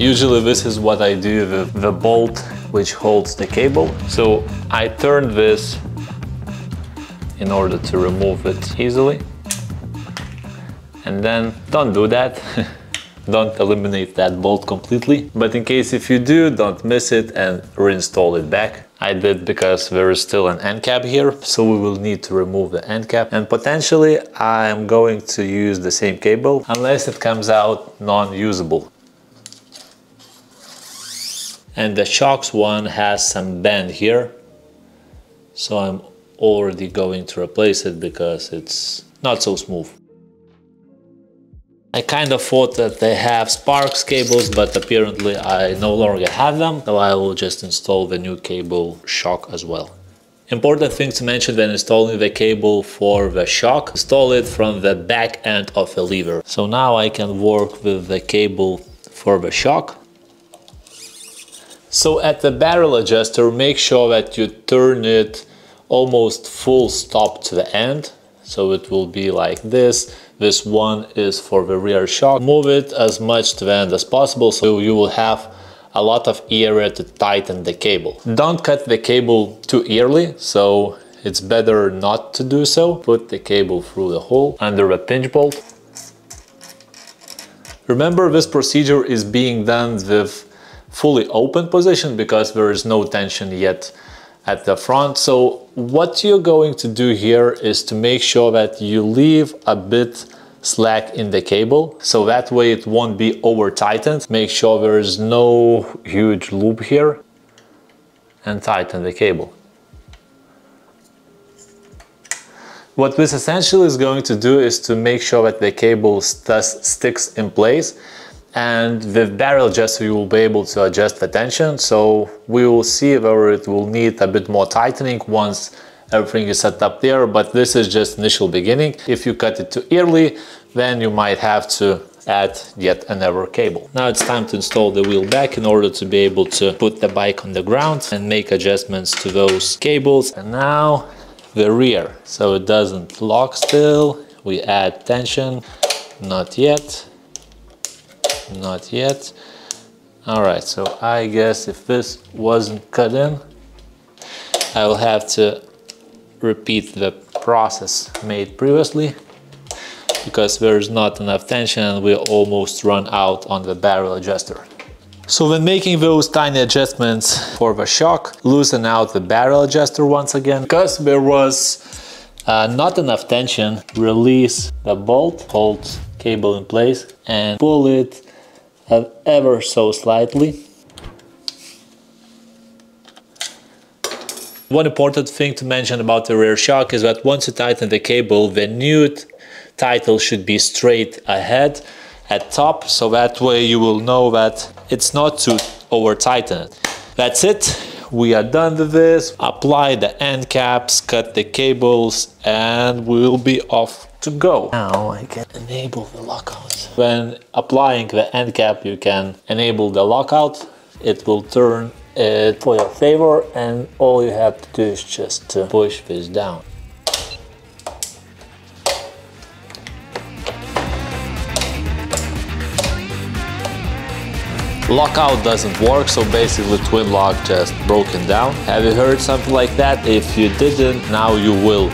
Usually this is what I do with the bolt which holds the cable. So I turn this in order to remove it easily. And then don't do that. don't eliminate that bolt completely. But in case if you do, don't miss it and reinstall it back. I did because there is still an end cap here, so we will need to remove the end cap. And potentially I'm going to use the same cable unless it comes out non-usable. And the shocks one has some bend here. So I'm already going to replace it because it's not so smooth. I kind of thought that they have Sparks cables, but apparently I no longer have them, so I will just install the new cable shock as well. Important thing to mention when installing the cable for the shock, install it from the back end of the lever. So now I can work with the cable for the shock. So at the barrel adjuster, make sure that you turn it almost full stop to the end. So it will be like this. This one is for the rear shock. Move it as much to the end as possible so you will have a lot of area to tighten the cable. Don't cut the cable too early, so it's better not to do so. Put the cable through the hole under a pinch bolt. Remember this procedure is being done with fully open position because there is no tension yet at the front. So what you're going to do here is to make sure that you leave a bit slack in the cable so that way it won't be over tightened. Make sure there is no huge loop here and tighten the cable. What this essentially is going to do is to make sure that the cable st sticks in place and with barrel adjuster you will be able to adjust the tension so we will see whether it will need a bit more tightening once everything is set up there but this is just initial beginning if you cut it too early then you might have to add yet another cable. Now it's time to install the wheel back in order to be able to put the bike on the ground and make adjustments to those cables. And now the rear, so it doesn't lock still. We add tension, not yet not yet all right so I guess if this wasn't cut in I will have to repeat the process made previously because there's not enough tension and we almost run out on the barrel adjuster. So when making those tiny adjustments for the shock, loosen out the barrel adjuster once again. Because there was uh, not enough tension, release the bolt, hold cable in place and pull it ever so slightly. One important thing to mention about the rear shock is that once you tighten the cable, the new title should be straight ahead at top, so that way you will know that it's not too over tightened. That's it. We are done with this. Apply the end caps, cut the cables, and we'll be off to go. Now I can enable the lockout. When applying the end cap, you can enable the lockout. It will turn it for your favor and all you have to do is just to push this down. Lockout doesn't work, so basically TwinLoc just broken down. Have you heard something like that? If you didn't, now you will.